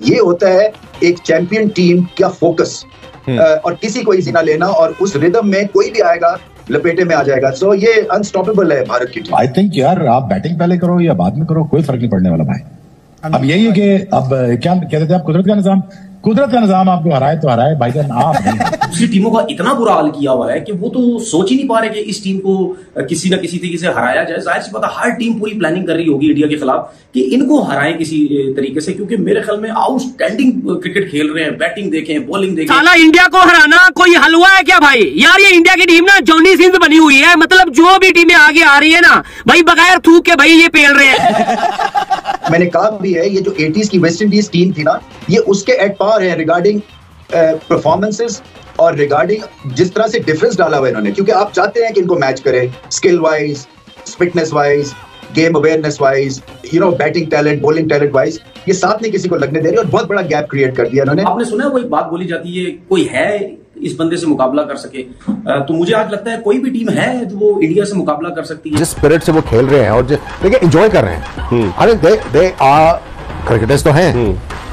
ये होता है एक चैंपियन टीम का फोकस। और किसी को इसी ना लेना और उस रिदम में कोई भी आएगा लपेटे में आ जाएगा। सो so, ये अनस्टॉपेबल है भारत की टीम। आई थिंक यार आप बैटिंग पहले करो या बाद में करो कोई फ़र्क नहीं पड़ने वाला भाई। अब यही है कि अब क्या कहते थे आप कुदरत का निज़ाम? कुदरत का निज़ाम आपको हराए तो हराए भाई जान आप दूसरी टीमों का इतना बुरा हाल किया हुआ है कि वो तो सोच ही नहीं पा रहे कि इस टीम को किसी ना किसी तरीके से हराया जाए। ज़ाहिर सी बात हर टीम पूरी प्लानिंग कर रही होगी इंडिया के खिलाफ कि इनको हराएँ किसी तरीके से क्योंकि मेरे ख्याल में आउटस्टैंडिंग क्रिकेट खेल रहे हैं बैटिंग देखें बॉलिंग देखें। साला इंडिया को हराना कोई हलवा है क्या भाई? यार ये इंडिया की टीम ना जॉनी सिंह बनी हुई है। मतलब जो भी टीमें आगे आ रही है ना भाई बगैर थूक के भाई ये पेल रहे हैं। मैंने कहा भी है ये जो एटीज की वेस्ट इंडीज टीम थी ना ये उसके एट पार है रिगार्डिंग परफॉर्मेंसेस और रिगार्डिंग जिस तरह से डिफरेंस डाला हुआ इन्होंने क्योंकि आप चाहते हैं कि इनको मैच करें skill wise fitness wise game awareness wise you know batting talent bowling talent wise ये साथ नहीं किसी को लगने दे रही और बहुत बड़ा गैप क्रिएट कर दिया इन्होंने। आपने सुना कोई बात बोली जाती है कोई है इस बंदे से मुकाबला कर सके? तो मुझे आज लगता है कोई भी टीम है जो वो इंडिया से मुकाबला कर सकती है। जिस स्पिरिट से वो खेल रहे हैं और देखिए एंजॉय कर रहे हैं। अरे दे दे आर क्रिकेटर्स तो हैं।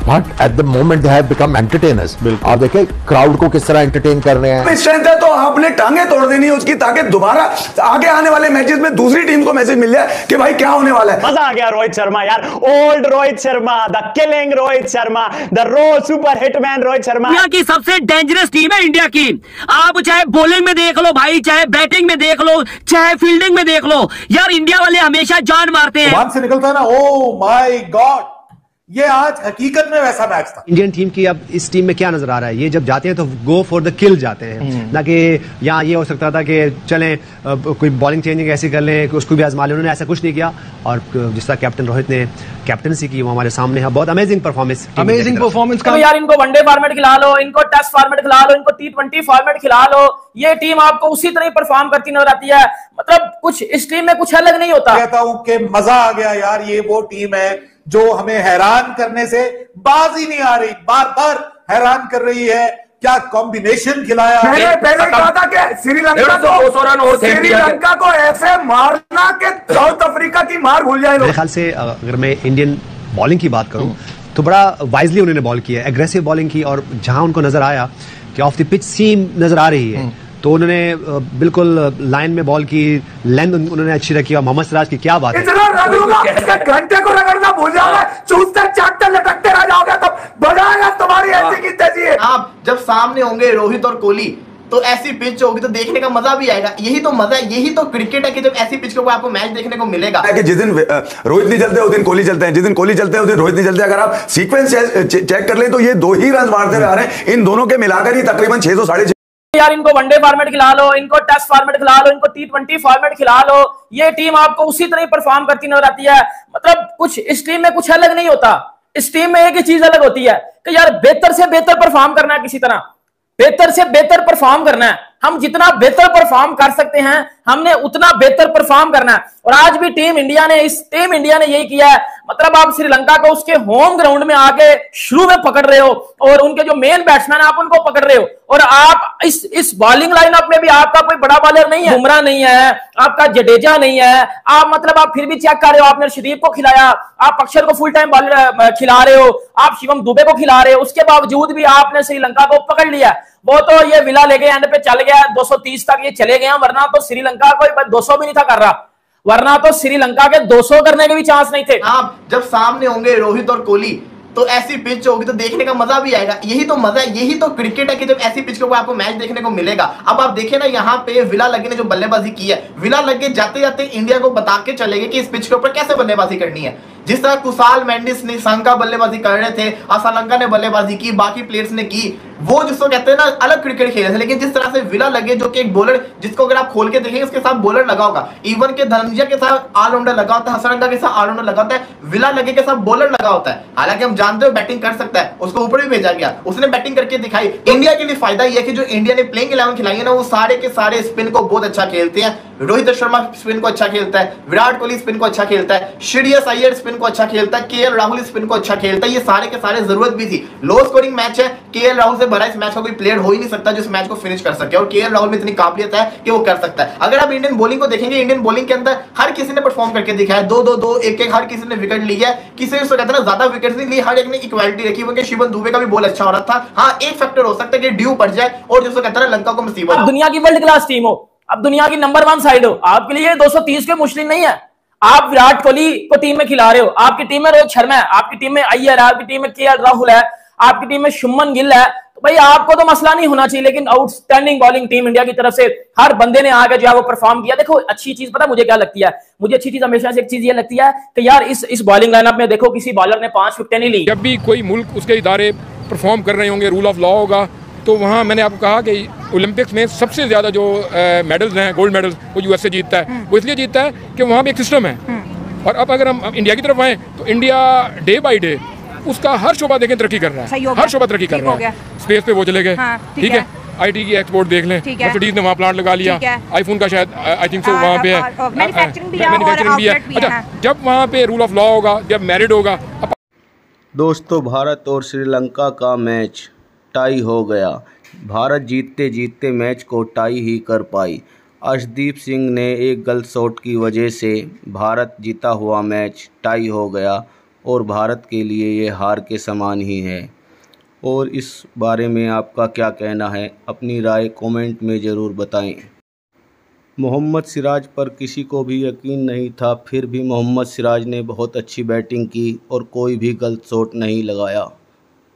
But at the moment they have become entertainers आप देखिए क्राउड को किस तरह एंटरटेन कर रहे हैं। स्ट्रेंथ है तो आपने टांगे तोड़ देनी है उसकी ताकि दोबारा आगे आने वाले मैचेस में दूसरी टीम को मैसेज मिल जाए कि भाई क्या होने वाला है। मज़ा आ गया रोहित शर्मा यार। Old Rohit Sharma the killing Rohit Sharma the Ro super hitman Rohit Sharma. India की सबसे डेंजरस टीम है इंडिया की। आप चाहे बॉलिंग में देख लो भाई चाहे बैटिंग में देख लो चाहे फील्डिंग में देख लो। यार इंडिया वाले हमेशा जान मारते हैं। से निकलता है ना ओ माई गॉड ये आज हकीकत में वैसा मैच था। इंडियन टीम की अब इस टीम में क्या नज़र आ रहा है? ये जब जाते हैं तो गो फॉर द किल जाते हैं। हम्म। ना कि यहाँ ये हो सकता था कि चलें कोई बॉलिंग चेंजिंग ऐसी कर लें कि उसको भी आजमा लें। उन्होंने ऐसा कुछ नहीं किया। और जिस तरह कैप्टन रोहित ने कैप्टनसी की वो हमारे सामने है। बहुत अमेजिंग परफॉर्मेंस अमेजिंग परफॉर्मेंस का। यार इनको वनडे फॉर्मेट खिला लो इनको टेस्ट फॉर्मेट खिला लो इनको टी ट्वेंटी फॉर्मेट खिला लो। ये टीम आपको उसी तरह परफॉर्म करती नज़र आती है। मतलब कुछ इस टीम में कुछ अलग नहीं होता। कहता हूँ कि मज़ा आ गया यार ये वो टीम है। जो हमें हैरान करने से बाज ही नहीं आ रही बार बार हैरान कर रही है। क्या कॉम्बिनेशन खिलाया? मैंने पहले कहा था कि श्रीलंका को श्रीलंका को ऐसे मारना कि साउथ अफ्रीका की मार भूल जाए मेरे ख्याल से अगर मैं इंडियन बॉलिंग की बात करूँ तो बड़ा वाइजली उन्होंने बॉल किया एग्रेसिव बॉलिंग की और जहाँ उनको नज़र आया कि ऑफ़ द पिच सीम नज़र आ रही है। तो उन्होंने बिल्कुल लाइन में बॉल की लेंथ उन्होंने अच्छी रखी और मोहम्मद सिराज की क्या बात है। घंटे को रगड़ना भूल जाओगे। चूसते चाटते लटकते रह जाओगे तो बढ़ाएगा तुम्हारी ऐसी की तेज़ी है। आप जब सामने होंगे रोहित और कोहली तो ऐसी पिच होगी तो देखने का मज़ा भी आएगा। यही तो मज़ा है यही तो क्रिकेट है कि जब ऐसी पिच को आपको मैच देखने को मिलेगा। कि जिस दिन रोहित नहीं चलते उस दिन कोहली चलते हैं। जिस दिन कोहली चलते हैं उस दिन रोहित नहीं चलते। अगर आप सीक्वेंस चेक कर ले तो ये दो ही रन मारते रह रहे हैं। इन दोनों के मिलाकर ही तकरीबन छह सौ साढ़े यार, इनको वनडे फॉर्मेट खिला लो, इनको टेस्ट फॉर्मेट खिला लो, इनको टी ट्वेंटी फॉर्मेट खिला लो। ये टीम आपको उसी तरह परफॉर्म करती नज़र आती है। मतलब कुछ इस टीम में कुछ अलग नहीं होता। इस टीम में एक ही चीज़ अलग होती है कि यार, बेहतर से बेहतर परफॉर्म करना है किसी तरह। बेहतर से बेहतर परफॉर्म करना है। हम जितना बेहतर परफॉर्म कर सकते हैं, हमने उतना बेहतर परफॉर्म करना है। और आज भी टीम इंडिया ने, इस टीम इंडिया ने यही किया है। मतलब आप श्रीलंका को उसके होम ग्राउंड में आके शुरू में पकड़ रहे हो, और उनके जो मेन बैट्समैन है, आप उनको पकड़ रहे हो। और आप इस इस बॉलिंग लाइनअप में भी आपका कोई बड़ा बॉलर नहीं है। बुमराह नहीं है, आपका जडेजा नहीं है। आप मतलब आप फिर भी चेक कर रहे हो, आपने शरीफ को खिलाया, आप अक्षर को फुल टाइम बॉलर खिला रहे हो, आप शिवम दुबे को खिला रहे हो, उसके बावजूद भी आपने श्रीलंका को पकड़ लिया। वो तो ये विला ले गए एंड पे चल गया 230 तक ये चले गए वरना तो श्रीलंका को 200 भी नहीं था कर रहा। वरना तो श्रीलंका के 200 करने के भी चांस नहीं थे। आप जब सामने होंगे रोहित और कोहली तो ऐसी पिच होगी तो देखने का मज़ा भी आएगा। यही तो मज़ा है, यही तो क्रिकेट है कि जब ऐसी पिच को आपको मैच देखने को मिलेगा। अब आप देखें ना, यहाँ पे विला लगे ने जो बल्लेबाजी की है, विला लगे जाते जाते इंडिया को बता के चलेंगे कि इस पिच के ऊपर कैसे बल्लेबाजी करनी है। जिस तरह कुशाल मैंडिस ने शंका बल्लेबाजी कर रहे थे, असलंका ने बल्लेबाजी की, बाकी प्लेयर्स ने की वो जिसको कहते हैं ना, अलग क्रिकेट खेले थे, लेकिन जिस तरह से विला लगे, जो कि एक बॉलर जिसको अगर आप खोल के देखेंगे, उसके साथ बॉलर लगा होगा। इवन के धनंजय के साथ ऑलराउंडर लगा होता है, हसरंगा के साथ ऑलराउंडर लगा होता है, विला लगे के साथ बॉलर लगा होता है। हालाँकि हम जानते हो बैटिंग कर सकता है, उसको ऊपर भी भेजा गया। उसने बैटिंग करके दिखाई। इंडिया के लिए फ़ायदा यह है कि जो इंडिया ने प्लेइंग इलेवन खिलाई है ना, वो सारे के सारे स्पिन को बहुत अच्छा खेलते हैं। रोहित शर्मा स्पिन को अच्छा खेलता है, विराट कोहली स्पिन को अच्छा खेलता है, श्रेयस अय्यर स्पिन को अच्छा खेलता है, के एल राहुल स्पिन को अच्छा खेलता है, ये सारे के सारे ज़रूरत भी थी। लो स्कोरिंग मैच है, के एल राहुल से भरा इस मैच का कोई प्लेयर हो ही नहीं सकता जो इस मैच को फिनिश कर सके और के एल राहुल में इतनी काबिलियत है कि वो कर सकता है। अगर आप इंडियन बॉलिंग को देखेंगे इंडियन बॉलिंग के अंदर हर किसी ने परफॉर्म करके दिखाया दो दो दो एक एक हर किसी ने विकेट लिया है, किसी ने कहते हैं ज़्यादा विकेट नहीं ली, हर एक ने इक्वालिटी रखी, क्योंकि शिवन दुबे का भी बॉल अच्छा हो रहा था। हाँ एक फैक्टर हो सकता है कि ड्यू पड़ जाए और जिसको कहते हैं लंका को मुसीबत दुनिया की वर्ल्ड क्लास टीम हो। अब दुनिया की नंबर वन साइड हो। आपके लिए 230 के मुश्किल नहीं है। आप विराट कोहली को टीम में खिला रहे हो। आपकी टीम में रोहित शर्मा है। आपकी टीम में अय्यर है। आपकी टीम में के राहुल है। आपकी टीम में शुमन गिल है। तो भाई, आपको तो मसला नहीं होना चाहिए, लेकिन आउटस्टैंडिंग बॉलिंग टीम इंडिया की तरफ़ से हर बंदे ने आगे जो है वो परफॉर्म किया। देखो, अच्छी चीज़ पता मुझे क्या लगती है? मुझे अच्छी चीज़, हमेशा से एक चीज़ ये लगती है कि यार, इस इस बॉलिंग लाइनअप में देखो, किसी बॉलर ने पाँच विकेटें नहीं ली। जब भी कोई मुल्क उसके इदारे परफॉर्म कर रहे होंगे रूल ऑफ़ लॉ होगा तो वहाँ मैंने आपको कहा कि ओलंपिक्स में सबसे ज़्यादा जो मेडल्स हैं गोल्ड मेडल्स वो यूएसए जीतता है। वो इसलिए जीतता है कि वहाँ पे एक सिस्टम है। और अब अगर हम इंडिया की तरफ़ आए तो इंडिया डे बाई डे उसका हर शोबा देखें तरक्की कर रहा है। हर शोबा तरक्की कर रहा है स्पेस पे वो चले गए। ठीक है? आईटी की एक्सपोर्ट देख लें। मर्सिडीज ने वहाँ प्लांट लगा लिया। आईफोन का शायद आई थिंक सो वहाँ पे है मैन्युफैक्चरिंग भी है अच्छा जब वहाँ पे रूल ऑफ़ लॉ होगा जब मैरिड होगा दोस्तों भारत और श्रीलंका का मैच टाई हो गया। भारत जीतते जीतते मैच को टाई ही कर पाई। अर्शदीप सिंह ने एक गलत शॉट की वजह से भारत जीता हुआ मैच टाई हो गया और भारत के लिए ये हार के समान ही है। और इस बारे में आपका क्या कहना है, अपनी राय कमेंट में ज़रूर बताएँ। मोहम्मद सिराज पर किसी को भी यकीन नहीं था, फिर भी मोहम्मद सिराज ने बहुत अच्छी बैटिंग की और कोई भी गलत शॉट नहीं लगाया।